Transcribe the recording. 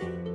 Bye.